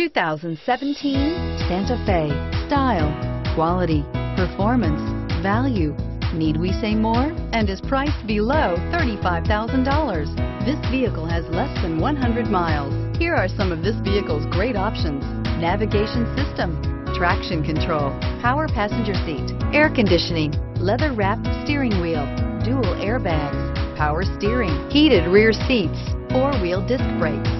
2017 Santa Fe. Style, quality, performance, value. Need we say more? And is priced below $35,000. This vehicle has less than 100 miles. Here are some of this vehicle's great options. Navigation system, traction control, power passenger seat, air conditioning, leather wrapped steering wheel, dual airbags, power steering, heated rear seats, four wheel disc brakes,